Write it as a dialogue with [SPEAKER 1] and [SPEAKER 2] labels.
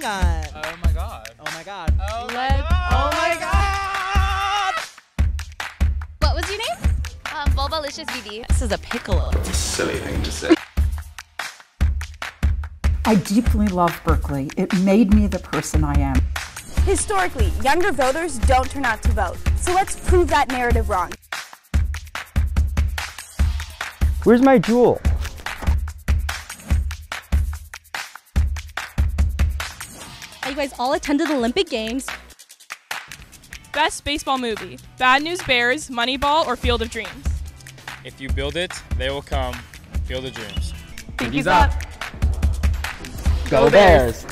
[SPEAKER 1] playing on?
[SPEAKER 2] Oh my god.
[SPEAKER 1] Oh my god.
[SPEAKER 2] Oh my
[SPEAKER 3] Let's-
[SPEAKER 2] god.
[SPEAKER 1] Oh my god!
[SPEAKER 4] What was your name? Um, Bulbalicious BD.
[SPEAKER 1] This is a piccolo.
[SPEAKER 5] Silly thing to say.
[SPEAKER 6] I deeply love Berkeley. It made me the person I am.
[SPEAKER 7] Historically, younger voters don't turn out to vote. So let's prove that narrative wrong.
[SPEAKER 8] Where's my jewel?
[SPEAKER 3] You guys all attended the Olympic Games.
[SPEAKER 9] Best baseball movie Bad News Bears, Moneyball, or Field of Dreams?
[SPEAKER 2] If you build it, they will come. Field of Dreams.
[SPEAKER 9] Pinkies up.
[SPEAKER 8] Go Bears!